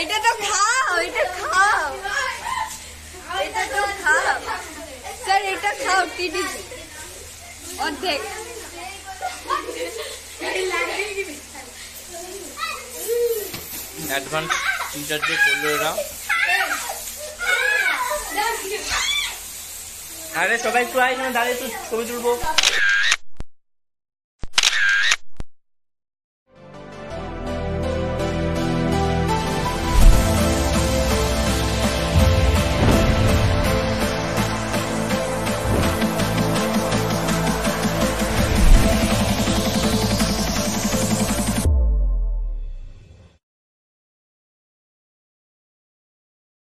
এটা তো খাও এটা খাও। এটা তো খাও। স্যার এটা খাও টিটি অর্ধেক। অ্যাডভান্স টিচার যে করল এরা। আরে সবাই একটু আয় এখানে দাঁড়িয়ে একটু ছবি তুলবো।